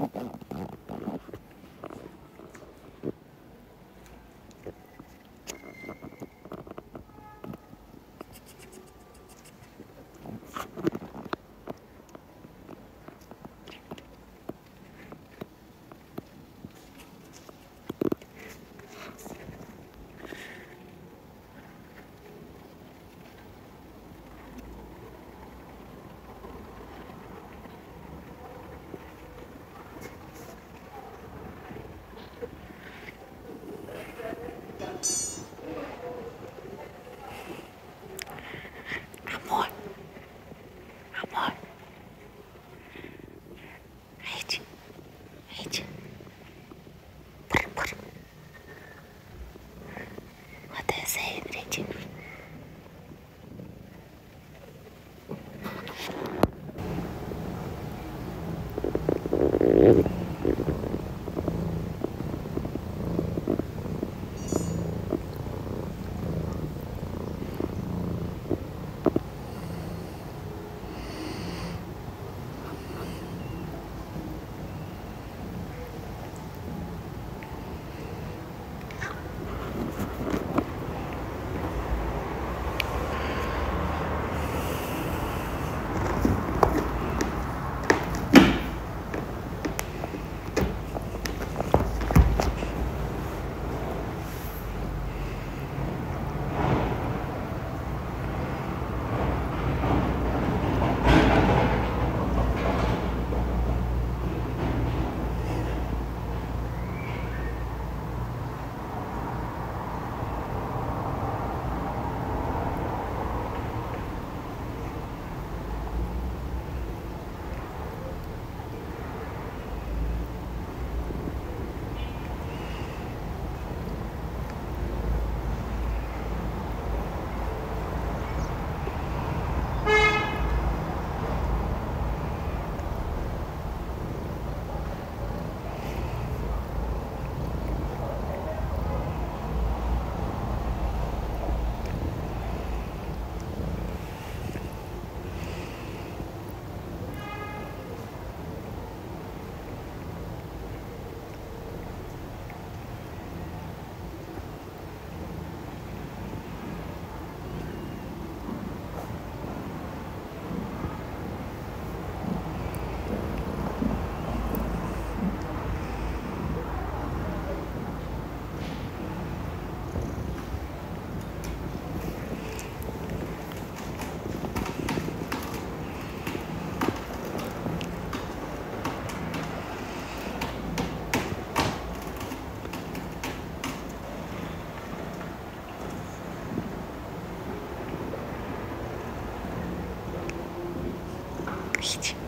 Okay. Amor. Rede. Rede. Por. What is it, Rede? слушать.